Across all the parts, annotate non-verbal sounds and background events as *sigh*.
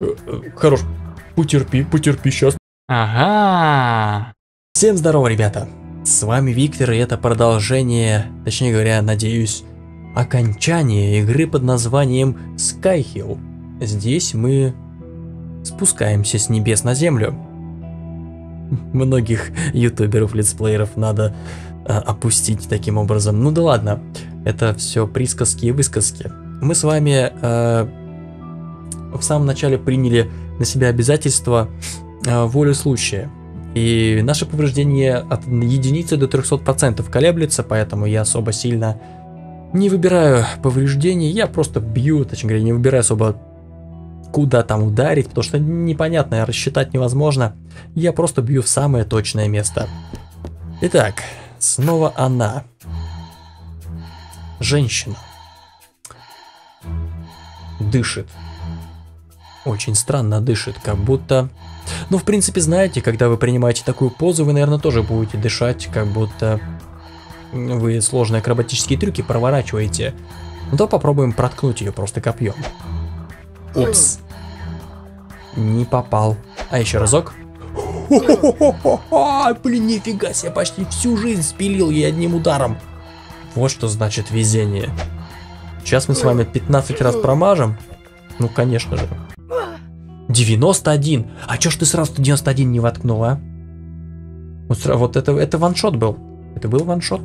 Э, хорош. Потерпи, потерпи сейчас. Ага. Всем здорово, ребята. С вами Виктор, и это продолжение, точнее говоря, надеюсь, окончание игры под названием Skyhill. Здесь мы спускаемся с небес на землю. Многих ютуберов, летсплееров надо а, опустить таким образом. Ну да ладно, это все присказки и высказки. Мы с вами а, в самом начале приняли на себя обязательства а, волю случая. И наше повреждение от единицы до 300% колеблется, поэтому я особо сильно не выбираю повреждений, я просто бью, точнее говоря, не выбираю особо куда там ударить, потому что непонятно, рассчитать невозможно. Я просто бью в самое точное место. Итак, снова она. Женщина. Дышит. Очень странно дышит, как будто... Ну, в принципе, знаете, когда вы принимаете такую позу, вы, наверное, тоже будете дышать, как будто вы сложные акробатические трюки проворачиваете. Ну, то попробуем проткнуть ее просто копьем. Упс. Не попал. А еще разок. Блин, нифига себе, почти всю жизнь спилил ей одним ударом. Вот что значит везение. Сейчас мы с вами 15 раз промажем. Ну, конечно же. 91. А чё ж ты сразу 91 не воткнул, а? Вот, вот это, это ваншот был. Это был ваншот.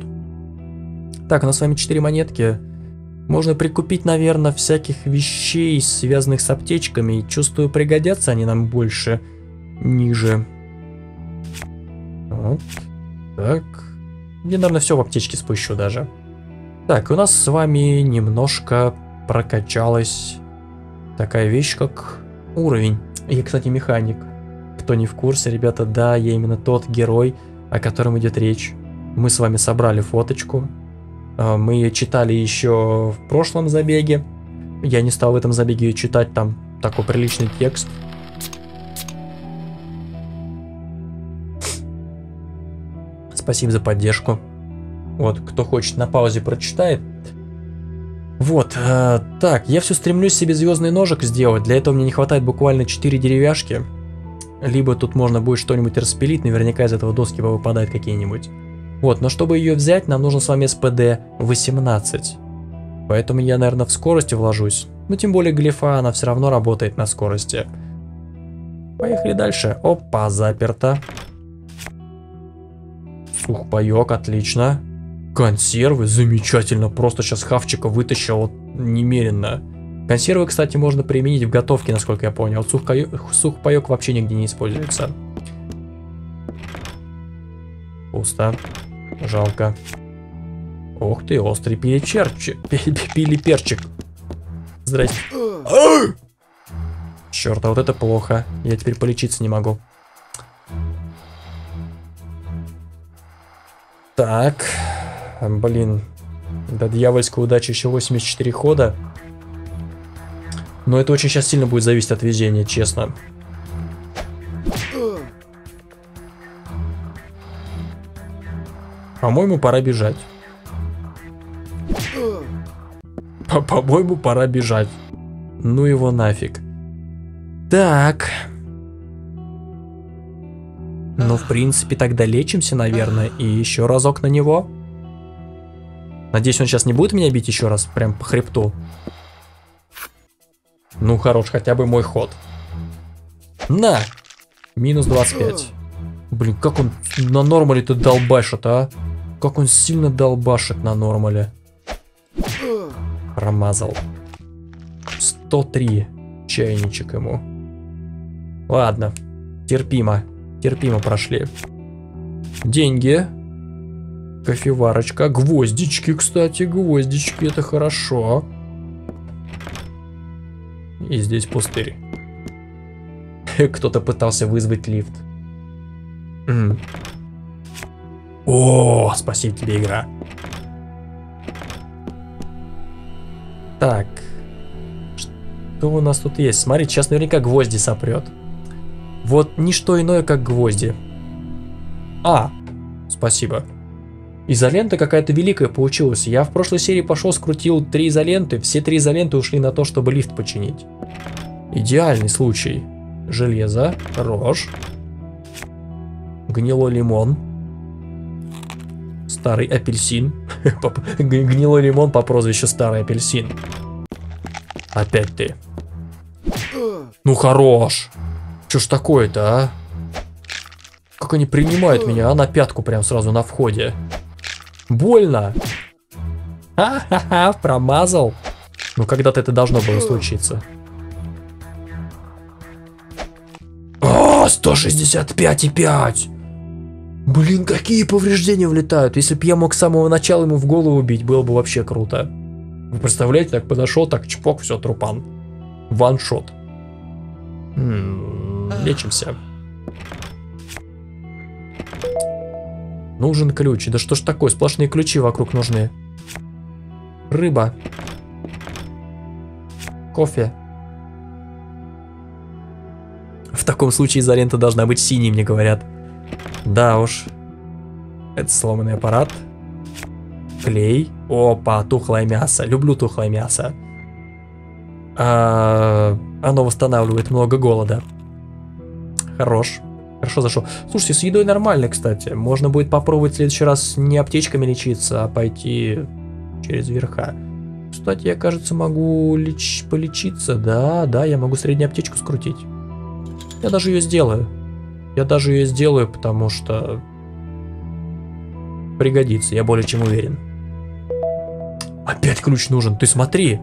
Так, у нас с вами 4 монетки. Можно прикупить, наверное, всяких вещей, связанных с аптечками. чувствую, пригодятся они нам больше ниже. Вот. Так. Я, наверное, все в аптечке спущу даже. Так, у нас с вами немножко прокачалась такая вещь, как уровень. Я, кстати, механик. Кто не в курсе, ребята, да, я именно тот герой, о котором идет речь. Мы с вами собрали фоточку. А, мы ее читали еще в прошлом забеге. Я не стал в этом забеге ее читать, там такой приличный текст. Спасибо за поддержку. Вот, кто хочет на паузе прочитает. Вот, э, так, я все стремлюсь себе звездный ножик сделать. Для этого мне не хватает буквально 4 деревяшки. Либо тут можно будет что-нибудь распилить, наверняка из этого доски выпадают какие-нибудь. Вот, но чтобы ее взять, нам нужно с вами СПД 18. Поэтому я, наверное, в скорости вложусь. Но тем более глифа, она все равно работает на скорости. Поехали дальше. Опа, заперто. Сухпайок, отлично. Консервы, замечательно, просто сейчас хавчика вытащил немеренно. Консервы, кстати, можно применить в готовке, насколько я понял. Сухпайок, сухпайок вообще нигде не используется. Пусто. Жалко. Ух ты, острый пилиперчик. Пилиперчик. Здрасте. Черт, а вот это плохо. Я теперь полечиться не могу. Так. Блин, до дьявольской удачи еще 84 хода. Но это очень сейчас сильно будет зависеть от везения, честно. По-моему, пора бежать. По-моему, пора бежать. Ну его нафиг. Так. Ну, в принципе, тогда лечимся, наверное, и еще разок на него. Надеюсь, он сейчас не будет меня бить еще раз, прям по хребту. Ну, хорош, хотя бы мой ход. На! Минус 25. Блин, как он на нормале-то долбашит, а? Как он сильно долбашит на нормале. Промазал. 103 чайничек ему. Ладно, терпимо. Терпимо прошли. Деньги. Кофеварочка. Гвоздички, кстати, гвоздички, это хорошо. И здесь пустырь. *laughs* Кто-то пытался вызвать лифт. О, спасибо тебе, игра. Так. Что у нас тут есть? Смотри, сейчас наверняка гвозди сопрет. Вот ничто иное, как гвозди. А, спасибо. Изолента какая-то великая получилась. Я в прошлой серии пошел, скрутил три изоленты. Все три изоленты ушли на то, чтобы лифт починить. Идеальный случай. Железо, рожь, гнилой лимон, старый апельсин. *laughs* Гнилой лимон по прозвищу старый апельсин. Опять ты. Ну хорош. Что ж такое-то, а? Как они принимают меня, а на пятку прям сразу на входе. Больно. Ха-ха-ха, промазал. Ну когда-то это должно было случиться. О, 165,5. Блин, какие повреждения влетают. Если бы я мог с самого начала ему в голову убить, было бы вообще круто. Вы представляете, так подошел, так чпок, все, трупан. Ваншот. Лечимся. Нужен ключ. Да что ж такое, сплошные ключи вокруг нужны. Рыба. Кофе. В таком случае изолента должна быть синей, мне говорят. Да уж. Это сломанный аппарат. Клей. Опа, тухлое мясо. Люблю тухлое мясо. А, оно восстанавливает много голода. Хорош. Хорошо зашел. Слушайте, с едой нормально, кстати. Можно будет попробовать в следующий раз не аптечками лечиться, а пойти через верха. Кстати, я, кажется, могу леч... полечиться. Да, да, я могу среднюю аптечку скрутить. Я даже ее сделаю. Я даже ее сделаю, потому что пригодится, я более чем уверен. Опять ключ нужен, ты смотри.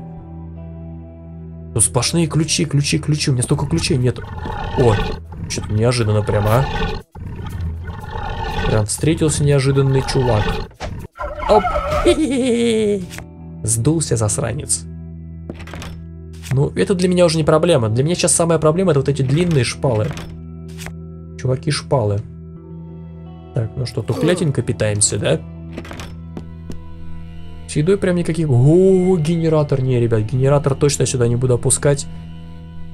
Тут сплошные ключи, ключи, ключи. У меня столько ключей нет. О, что-то неожиданно прямо, а. Прям встретился неожиданный чувак. Оп! Сдулся засранец. Ну, это для меня уже не проблема. Для меня сейчас самая проблема это вот эти длинные шпалы. Чуваки шпалы. Так, ну что, тухлятенько питаемся, да? С едой прям никаких... О, генератор. Не, ребят, генератор точно сюда не буду опускать.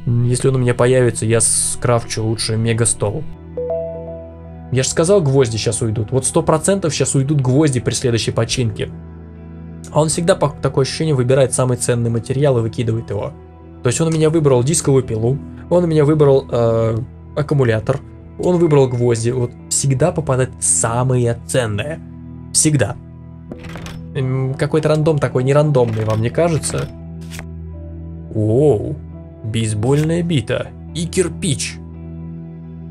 Если он у меня появится, я скрафчу лучше мега-стол. Я же сказал, гвозди сейчас уйдут. Вот сто процентов сейчас уйдут гвозди при следующей починке. А он всегда, по такое ощущение, выбирает самый ценный материал и выкидывает его. То есть он у меня выбрал дисковую пилу, он у меня выбрал э, аккумулятор, он выбрал гвозди. Вот всегда попадает самые ценные. Всегда. Какой-то рандом такой не рандомный, вам не кажется? Оу, бейсбольная бита и кирпич.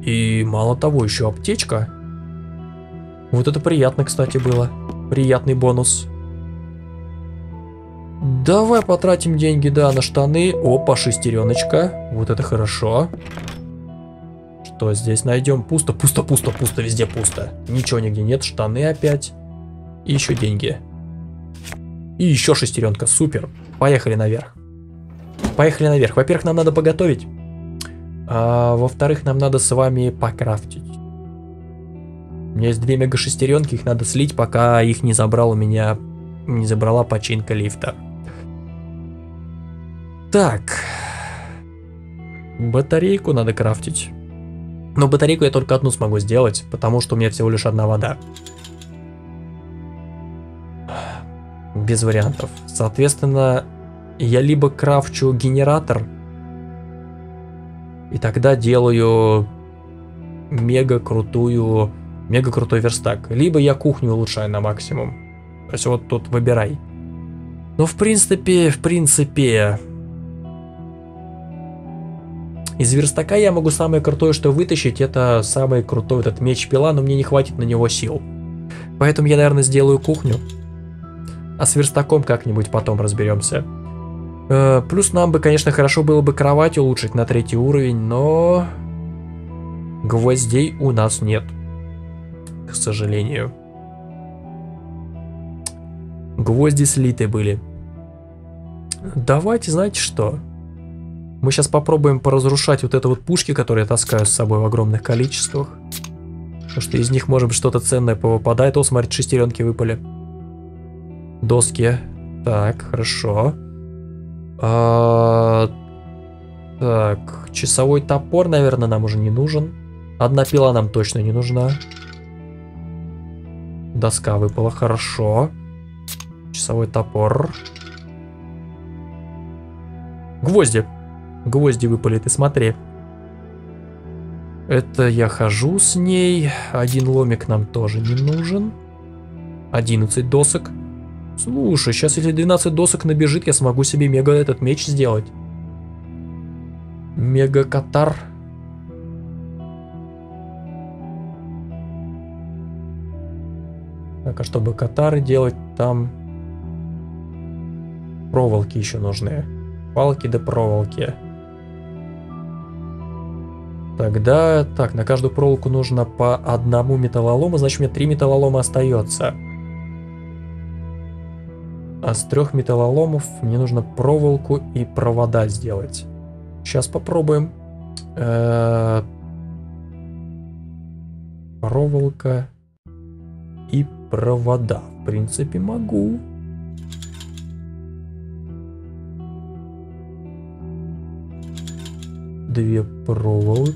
И мало того, еще аптечка. Вот это приятно, кстати, было. Приятный бонус. Давай потратим деньги, да, на штаны. Опа, шестереночка. Вот это хорошо. Что здесь найдем? Пусто, пусто, пусто, пусто, везде пусто. Ничего нигде нет, штаны опять. И еще деньги. И еще шестеренка, супер. Поехали наверх. Поехали наверх. Во-первых, нам надо поготовить. А, во-вторых, нам надо с вами покрафтить. У меня есть две мега шестеренки, их надо слить, пока их не забрал у меня, не забрала починка лифта. Так. Батарейку надо крафтить. Но батарейку я только одну смогу сделать, потому что у меня всего лишь одна вода. Без вариантов. Соответственно, я либо крафчу генератор, и тогда делаю мега крутую, мега крутой верстак. Либо я кухню улучшаю на максимум. То есть вот тут выбирай. Но в принципе, в принципе, из верстака я могу самое крутое, что вытащить, это самый крутой этот меч-пила, но мне не хватит на него сил. Поэтому я, наверное, сделаю кухню. А с верстаком как-нибудь потом разберемся. Э, плюс нам бы, конечно, хорошо было бы кровать улучшить на третий уровень, но... Гвоздей у нас нет. К сожалению. Гвозди слиты были. Давайте, знаете что? Мы сейчас попробуем поразрушать вот это вот пушки, которые я таскаю с собой в огромных количествах. Потому что из них, может быть, что-то ценное повыпадает. О, смотрите, шестеренки выпали. Доски. Так, хорошо. А, так, часовой топор, наверное, нам уже не нужен. Одна пила нам точно не нужна. Доска выпала, хорошо. Часовой топор. Гвозди. Гвозди выпали, ты смотри. Это я хожу с ней. Один ломик нам тоже не нужен. 11 досок. Слушай, сейчас если 12 досок набежит, я смогу себе мега этот меч сделать. Мега катар. Так, а чтобы катары делать, там проволоки еще нужны. Палки да проволоки. Тогда, так, на каждую проволоку нужно по одному металлолому, значит у меня три металлолома остается. А с трех металлоломов мне нужно проволоку и провода сделать. Сейчас попробуем. Э проволока и провода. В принципе, могу. Две проволоки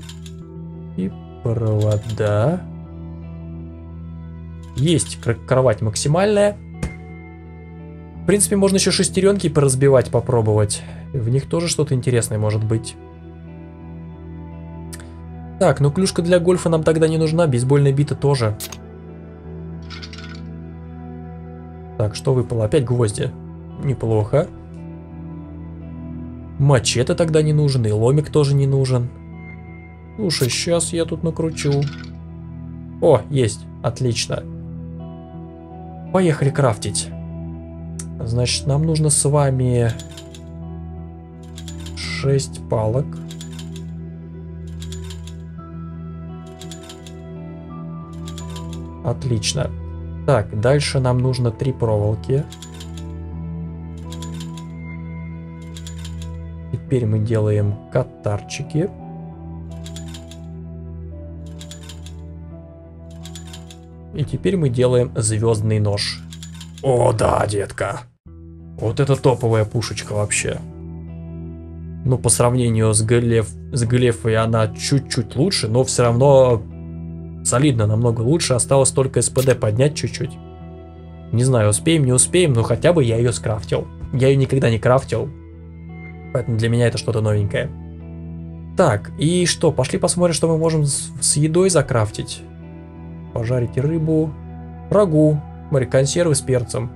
и провода. Есть кровать максимальная. В принципе, можно еще шестеренки поразбивать, попробовать. В них тоже что-то интересное может быть. Так, ну клюшка для гольфа нам тогда не нужна, бейсбольная бита тоже. Так, что выпало? Опять гвозди. Неплохо. Мачете тогда не нужен, и ломик тоже не нужен. Слушай, сейчас я тут накручу. О, есть, отлично. Поехали крафтить. Значит, нам нужно с вами 6 палок. Отлично. Так, дальше нам нужно три проволоки. Теперь мы делаем катарчики. И теперь мы делаем звездный нож. О, да, детка. Вот это топовая пушечка вообще. Ну, по сравнению с, Глеф, с Глефой она чуть-чуть лучше, но все равно Солидно, намного лучше. Осталось только СПД поднять чуть-чуть. Не знаю, успеем, не успеем, но хотя бы я ее скрафтил. Я ее никогда не крафтил. Поэтому для меня это что-то новенькое. Так, и что, пошли посмотрим, что мы можем с, с едой закрафтить. Пожарить рыбу. Рагу. Консервы с перцем.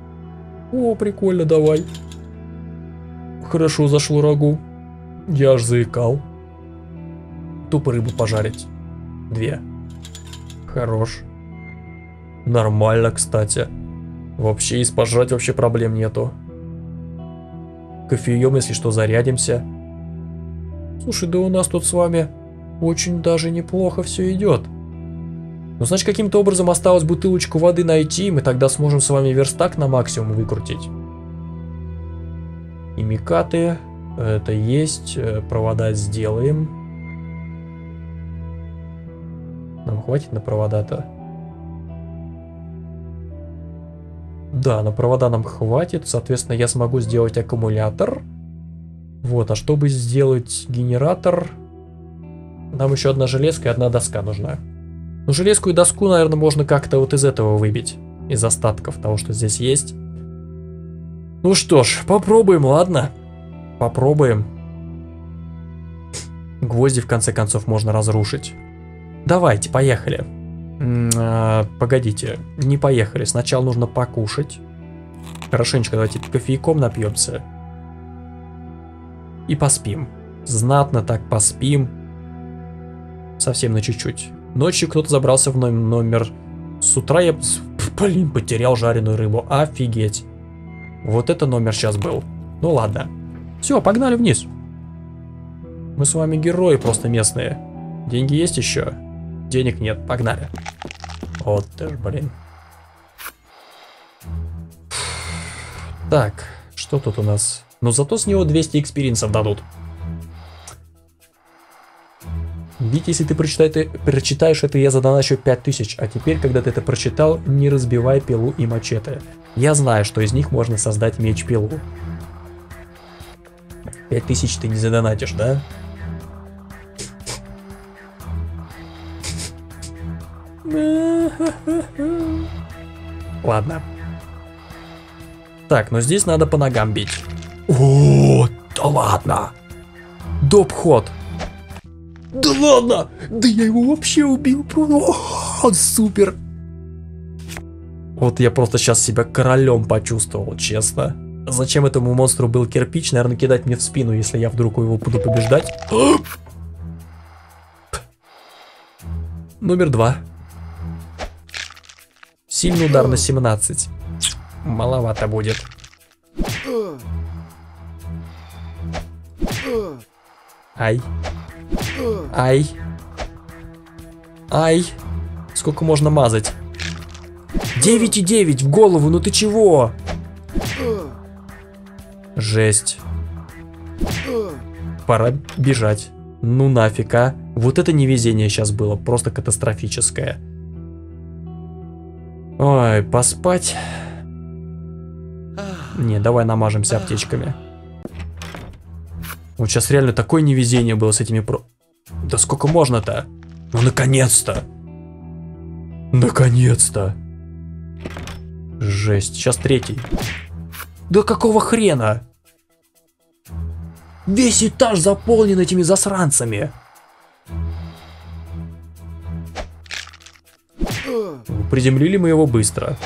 О, прикольно, давай. Хорошо зашло рагу. Я аж заикал. Тупо рыбу пожарить. Две. Хорош. Нормально, кстати. Вообще, и пожрать вообще проблем нету. Кофеем, если что, зарядимся. Слушай, да у нас тут с вами очень даже неплохо все идет. Ну, значит, каким-то образом осталось бутылочку воды найти, и мы тогда сможем с вами верстак на максимум выкрутить. Имикаты, это есть, э, провода сделаем. Нам хватит на провода-то? Да, на провода нам хватит. Соответственно, я смогу сделать аккумулятор. Вот, а чтобы сделать генератор, нам еще одна железка и одна доска нужна. Ну, железку и доску, наверное, можно как-то вот из этого выбить. Из остатков того, что здесь есть. Ну что ж, попробуем, ладно? Попробуем. Гвозди, в конце концов, можно разрушить. Давайте, поехали. А, погодите, не поехали. Сначала нужно покушать. Хорошенечко давайте кофейком напьемся. И поспим. Знатно так поспим. Совсем на чуть-чуть. Ночью кто-то забрался в номер. С утра я, блин, потерял жареную рыбу. Офигеть. Вот это номер сейчас был. Ну ладно. Все, погнали вниз. Мы с вами герои просто местные. Деньги есть еще? Денег нет, погнали. Вот ты ж, блин. Так, что тут у нас? Но зато с него 200 experience ов дадут. Ведь если ты прочитай, ты, прочитаешь это, я задоначу 5000, а теперь, когда ты это прочитал, не разбивай пилу и мачете. Я знаю, что из них можно создать меч-пилу. 5000 ты не задонатишь, да? Ладно. Так, но здесь надо по ногам бить. О, да ладно. Доп ход. Да ладно! Да я его вообще убил. О, супер. Вот я просто сейчас себя королем почувствовал, честно. Зачем этому монстру был кирпич? Наверное, кидать мне в спину, если я вдруг его буду побеждать. Номер два. Сильный удар на 17. Маловато будет. Ай. Ай. Ай. Сколько можно мазать? 9,9 в голову, ну ты чего? Жесть. Пора бежать. Ну нафиг, а. Вот это невезение сейчас было, просто катастрофическое. Ой, поспать. Не, давай намажемся аптечками. Вот сейчас реально такое невезение было с этими про... Да сколько можно-то? Ну наконец-то! Наконец-то! Жесть, сейчас третий. Да какого хрена? Весь этаж заполнен этими засранцами. Приземлили мы его быстро.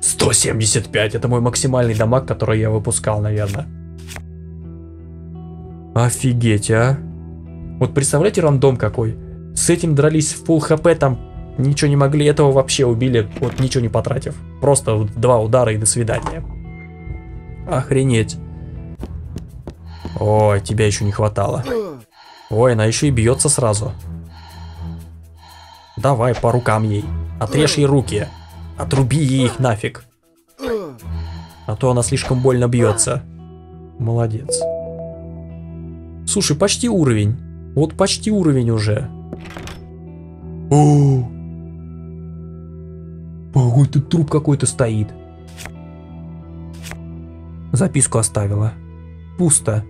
175, это мой максимальный дамаг, который я выпускал, наверное. Офигеть, а. Вот представляете рандом какой. С этим дрались в пул хп, там ничего не могли, этого вообще убили, вот ничего не потратив. Просто два удара и до свидания. Охренеть. Ой, тебя еще не хватало. Ой, она еще и бьется сразу. Давай по рукам ей. Отрежь ей руки. Отруби ей их нафиг. А то она слишком больно бьется. Молодец. Слушай, почти уровень. Вот почти уровень уже. О, какой-то труп какой-то стоит. Записку оставила. Пусто.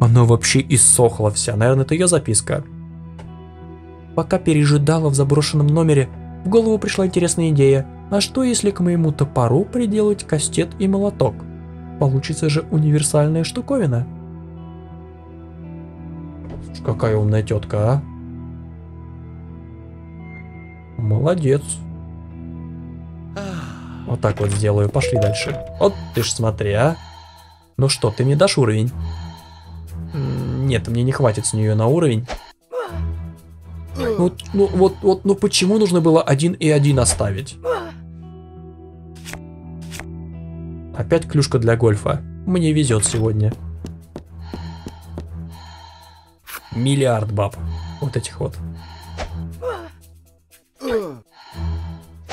Она вообще иссохла вся. Наверное, это ее записка. Пока пережидала в заброшенном номере, в голову пришла интересная идея. А что если к моему топору приделать кастет и молоток? Получится же универсальная штуковина. Какая умная тетка, а? Молодец. Вот так вот сделаю. Пошли дальше. Вот ты ж смотри, а. Ну что, ты мне дашь уровень? Нет, мне не хватит с нее на уровень. Ну, ну вот, вот, ну почему нужно было один и один оставить? Опять клюшка для гольфа. Мне везет сегодня. Миллиард баб. Вот этих вот.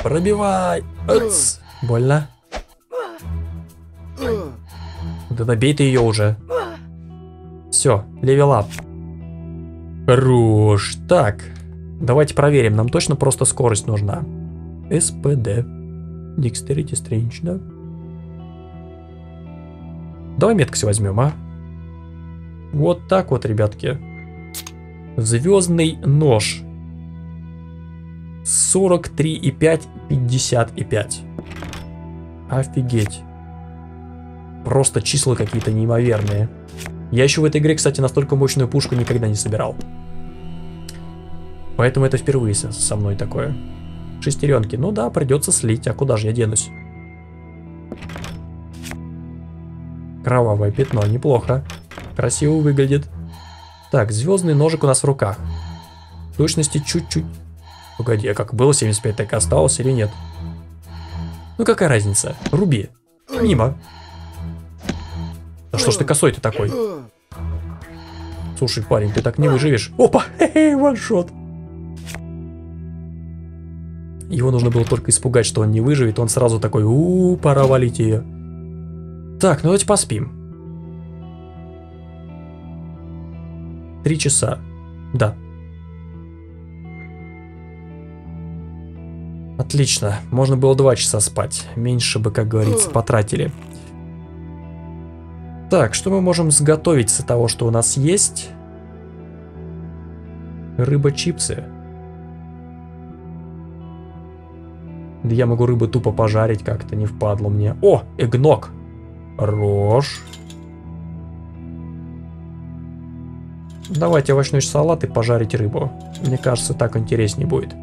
Пробивай! Оц. Больно? Да добей ты ее уже. Все, level up. Хорош. Так, давайте проверим. Нам точно просто скорость нужна. Speed. Dexterity, strength, да? Давай меткость возьмем, а? Вот так вот, ребятки. Звездный нож. 43,5, 55. Офигеть. Просто числа какие-то неимоверные. Я еще в этой игре, кстати, настолько мощную пушку никогда не собирал. Поэтому это впервые со мной такое. Шестеренки. Ну да, придется слить, а куда же я денусь? Кровавое пятно, неплохо. Красиво выглядит. Так, звездный ножик у нас в руках. Точности чуть-чуть Погоди, а как было 75, так и осталось или нет? Ну какая разница? Руби. Мимо. Да что ж ты косой ты такой? Слушай, парень, ты так не выживешь. Опа, *laughs* хе-хе, ваншот. Его нужно было только испугать, что он не выживет. Он сразу такой, у, -у пора валить ее. Так, ну давайте поспим. Три часа. Да, Отлично, можно было два часа спать. Меньше бы, как говорится, потратили. Так, что мы можем сготовить с того, что у нас есть? Рыба-чипсы. Да я могу рыбу тупо пожарить как-то, не впадло мне. О, эгнок. Рожь. Давайте овощной салат и пожарить рыбу. Мне кажется, так интереснее будет.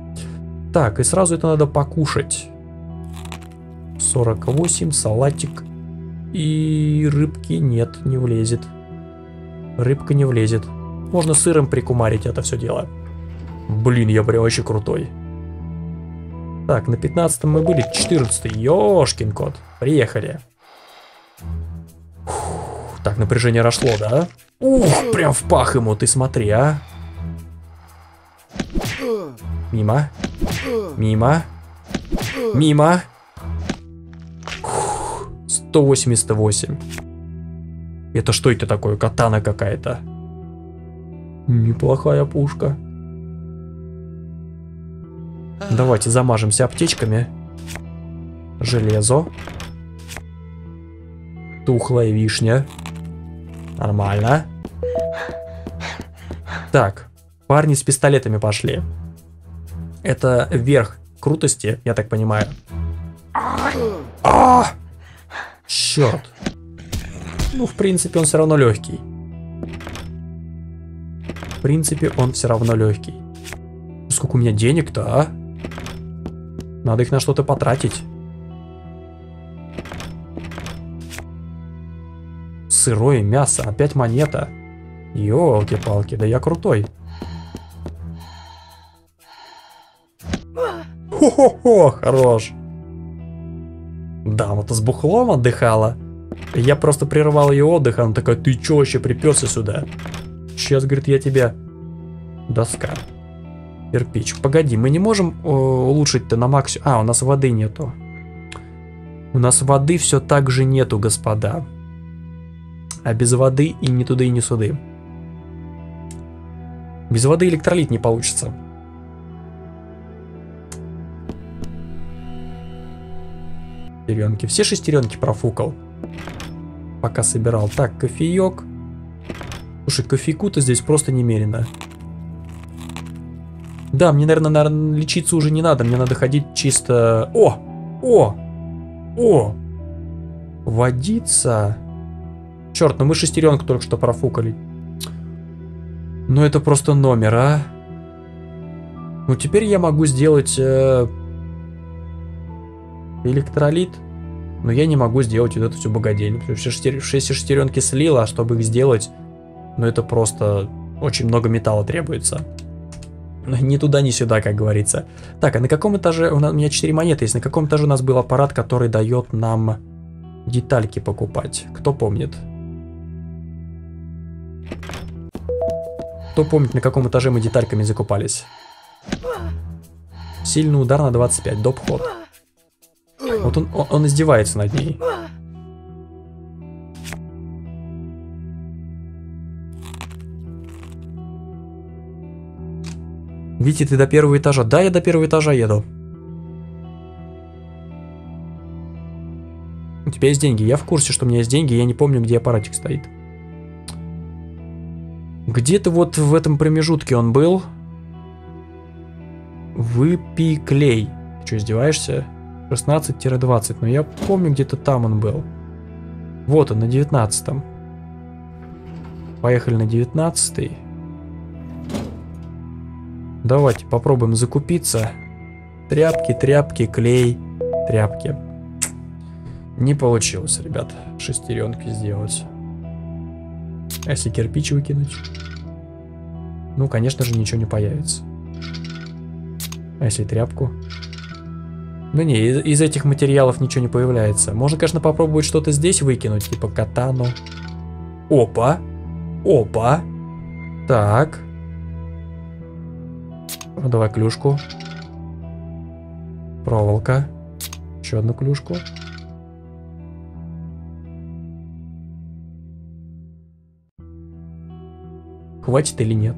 Так, и сразу это надо покушать. 48, салатик. И рыбки нет, не влезет. Рыбка не влезет. Можно сыром прикумарить это все дело. Блин, я прям вообще крутой. Так, на 15 мы были, 14 ёшкин кот. Приехали. Так, напряжение росло, да? Ух, прям в пах ему, ты смотри, а. Мимо. Мимо. Мимо. 188. Это что это такое? Катана какая-то. Неплохая пушка. Давайте замажемся аптечками. Железо. Тухлая вишня. Нормально. Так, парни с пистолетами пошли. Это верх крутости, я так понимаю. А! Черт. Ну, в принципе, он все равно легкий. В принципе, он все равно легкий. Сколько у меня денег-то, а? Надо их на что-то потратить. Сырое мясо, опять монета. Ёлки-палки, да я крутой. Хо-хо-хо, хорош. Дама-то с бухлом отдыхала. Я просто прервал ее отдых, она такая, ты чё вообще приперся сюда? Сейчас, говорит, я тебя... Доска. Кирпич. Погоди, мы не можем улучшить-то на максимум... А, у нас воды нету. У нас воды все так же нету, господа. А без воды и не туда, и не суды. Без воды электролит не получится. Шестеренки. Все шестеренки профукал. Пока собирал. Так, кофеек. Слушай, кофейку-то здесь просто немерено. Да, мне, наверное, наверное, лечиться уже не надо. Мне надо ходить чисто... О! О! О! Водиться. Черт, ну мы шестеренку только что профукали. Ну это просто номер, а? Ну теперь я могу сделать... Э электролит. Но я не могу сделать вот эту всю богадельню. Все шестеренки слила, а чтобы их сделать, ну это просто очень много металла требуется. Ни туда, ни сюда, как говорится. Так, а на каком этаже... У, меня 4 монеты есть. На каком этаже у нас был аппарат, который дает нам детальки покупать? Кто помнит? Кто помнит, на каком этаже мы детальками закупались? Сильный удар на 25, доп ход. Вот он, он, он издевается над ней. Витя, ты до первого этажа? Да, я до первого этажа еду. У тебя есть деньги. Я в курсе, что у меня есть деньги, я не помню, где аппаратик стоит. Где-то вот в этом промежутке он был. Выпей клей. Ты что, издеваешься? 16-20, но я помню, где-то там он был. Вот он, на 19 -м. Поехали на 19 -й. Давайте попробуем закупиться. Тряпки, тряпки, клей, тряпки. Не получилось, ребят, шестеренки сделать. А если кирпич выкинуть? Ну, конечно же, ничего не появится. А если тряпку? Ну не, из, из этих материалов ничего не появляется. Можно, конечно, попробовать что-то здесь выкинуть, типа катану. Опа! Опа! Так. Ну, давай клюшку. Проволока. Еще одну клюшку. Хватит или нет?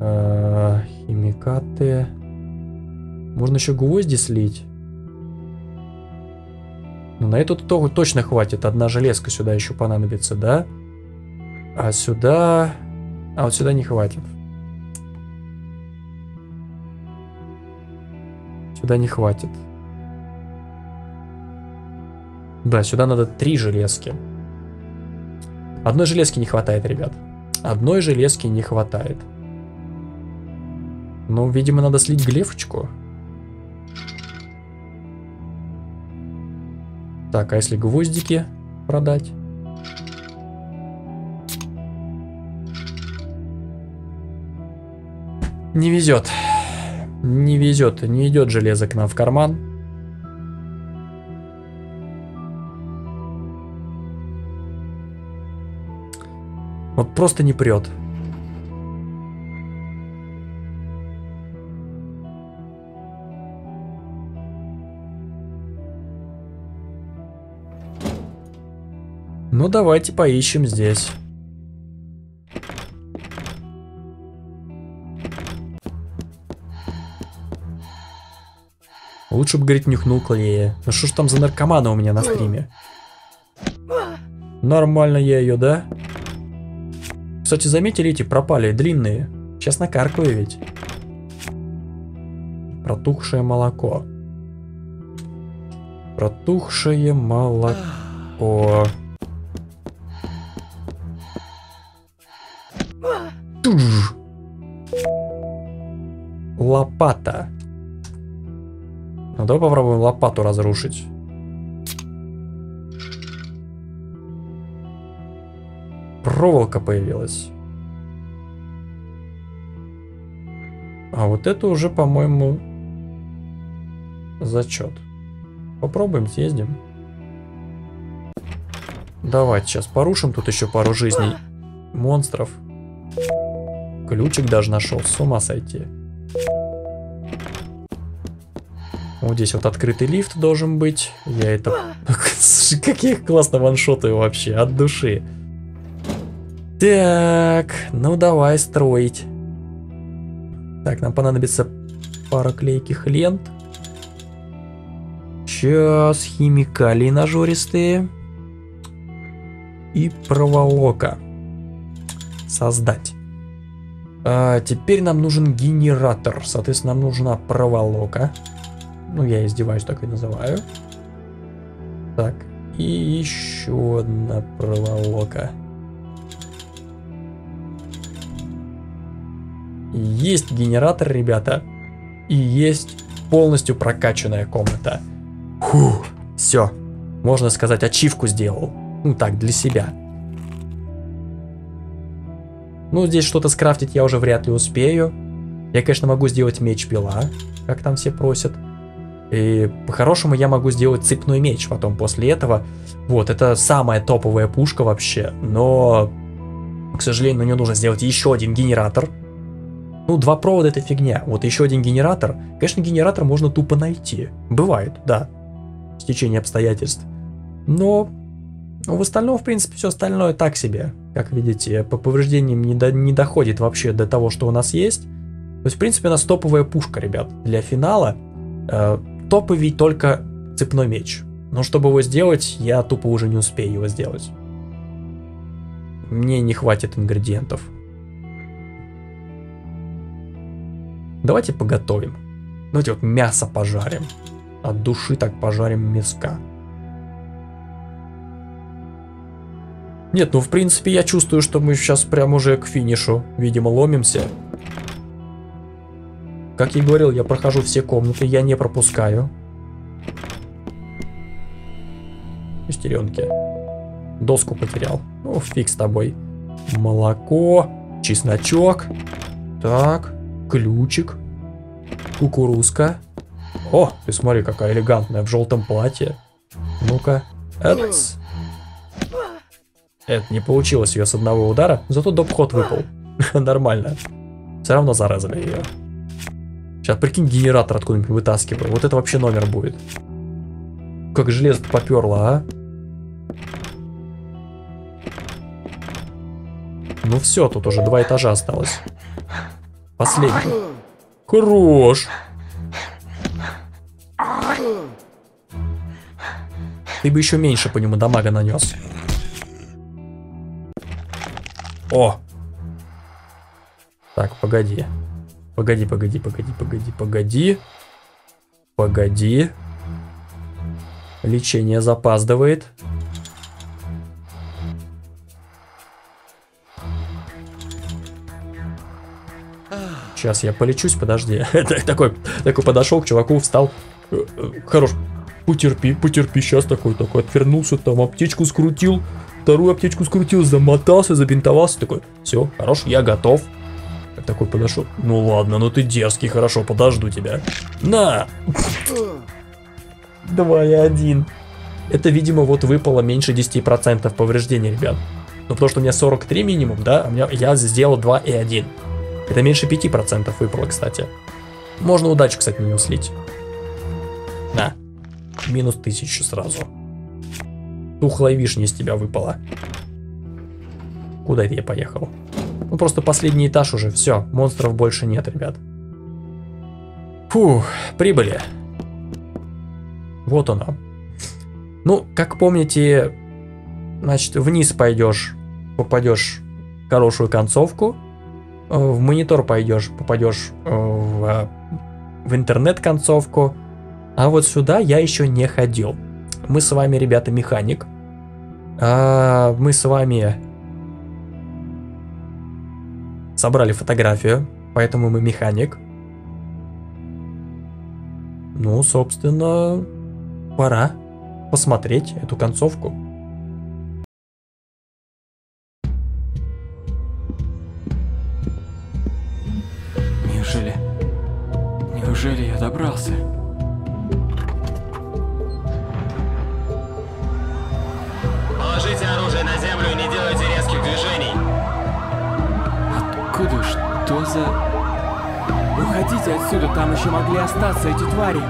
А, химикаты. Можно еще гвозди слить. Ну, на эту то точно хватит. Одна железка сюда еще понадобится, да? А сюда... А вот сюда не хватит. Сюда не хватит. Да, сюда надо три железки. Одной железки не хватает, ребят. Одной железки не хватает. Ну, видимо, надо слить глефочку. Так, а если гвоздики продать? Не везет. Не везет. Не идет железо к нам в карман. Вот просто не прет. Ну давайте поищем здесь. Лучше бы, говорит, нюхнул клея. Ну что ж там за наркомана у меня на стриме? Нормально я ее, да? Кстати, заметили эти пропали длинные? Сейчас накаркаю ведь. Протухшее молоко. Протухшее молоко. Туж. Лопата. Ну давай попробуем лопату разрушить. Проволока появилась. А вот это уже, по-моему, зачет. Попробуем, съездим. Давайте сейчас порушим тут еще пару жизней монстров. Ключик даже нашел, с ума сойти. Вот здесь вот открытый лифт должен быть. Я это... *laughs* Какие классно ваншоты вообще, от души. Так, ну давай строить. Так, нам понадобится пара клейких лент. Сейчас химикалии нажористые. И проволока. Создать. А, теперь нам нужен генератор. Соответственно, нам нужна проволока. Ну, я издеваюсь, так и называю. Так, и еще одна проволока. Есть генератор, ребята. И есть полностью прокачанная комната. Фух, все. Можно сказать, ачивку сделал. Ну так, для себя. Ну, здесь что-то скрафтить я уже вряд ли успею. Я, конечно, могу сделать меч-пила, как там все просят. И по-хорошему я могу сделать цепной меч потом после этого. Вот, это самая топовая пушка вообще. Но, к сожалению, нее нужно сделать еще один генератор. Ну, два провода это фигня. Вот еще один генератор. Конечно, генератор можно тупо найти. Бывает, да. В течение обстоятельств. Но в остальном, в принципе, все остальное так себе. Как видите, по повреждениям не, до, не доходит вообще до того, что у нас есть. То есть, в принципе, у нас топовая пушка, ребят. Для финала э, топовый только цепной меч. Но чтобы его сделать, я тупо уже не успею его сделать. Мне не хватит ингредиентов. Давайте поготовим. Давайте вот мясо пожарим. От души так пожарим мяска. Нет, ну в принципе я чувствую, что мы сейчас прям уже к финишу, видимо, ломимся. Как я и говорил, я прохожу все комнаты, я не пропускаю. Шестеренки. Доску потерял. Ну, фиг с тобой. Молоко, чесночок. Так ключик, кукурузка. О, ты смотри, какая элегантная в желтом платье. Ну-ка, Эдс. Это не получилось ее с одного удара, зато доп-ход выпал. *laughs* Нормально. Все равно зарезали ее. Сейчас прикинь, генератор откуда-нибудь вытаскиваю. Вот это вообще номер будет. Как железо поперло, а? Ну все, тут уже два этажа осталось. Последний. Хорош. Ты бы еще меньше по нему дамага нанес. О! Так, погоди. Погоди, погоди, погоди, погоди, погоди. Погоди. Лечение запаздывает. Сейчас я полечусь, подожди. *laughs* такой, такой подошел к чуваку, встал. Э, э, хорош. Потерпи, потерпи, сейчас такой, такой отвернулся, там аптечку скрутил, вторую аптечку скрутил, замотался, забинтовался, такой, все, хорош, я готов. Такой подошел, ну ладно, ну ты дерзкий, хорошо, подожду тебя. На! *laughs* Два и один. Это, видимо, вот выпало меньше 10% повреждений, ребят. Ну, потому что у меня 43 минимум, да, а у меня, я сделал 2 и 1. Это меньше 5% выпало, кстати. Можно удачу, кстати, не слить. На. Минус 1000 сразу. Тухлая вишня из тебя выпала. Куда это я поехал? Ну, просто последний этаж уже. Все, монстров больше нет, ребят. Фух, прибыли. Вот оно. Ну, как помните, значит, вниз пойдешь, попадешь в хорошую концовку. Э, в монитор пойдешь, попадешь э, в, в интернет-концовку. А вот сюда я еще не ходил. Мы с вами, ребята, механик. А, мы с вами собрали фотографию, поэтому мы механик. Ну, собственно, пора посмотреть эту концовку. Неужели я добрался? Положите оружие на землю и не делайте резких движений. Откуда? Что за... Уходите отсюда, там еще могли остаться эти твари.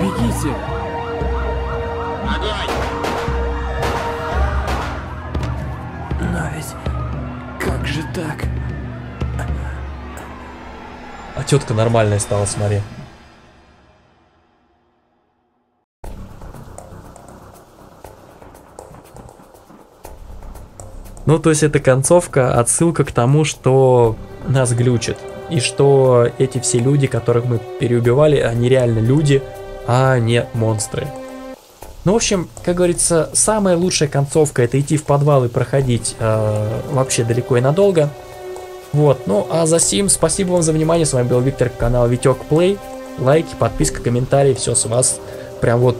Бегите! Огонь! Но ведь... Как же так? Тетка нормальная стала, смотри. Ну, то есть это концовка, отсылка к тому, что нас глючит. И что эти все люди, которых мы переубивали, они реально люди, а не монстры. Ну, в общем, как говорится, самая лучшая концовка это идти в подвал и проходить э, вообще далеко и надолго. Вот, ну а за сим, спасибо вам за внимание, с вами был Виктор, канал Витек Плей. Лайки, подписка, комментарии, все с вас. Прям вот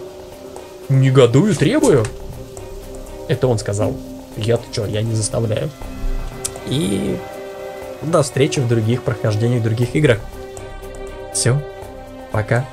негодую, требую. Это он сказал. Я-то что, я не заставляю. И до встречи в других прохождениях, в других играх. Все, пока.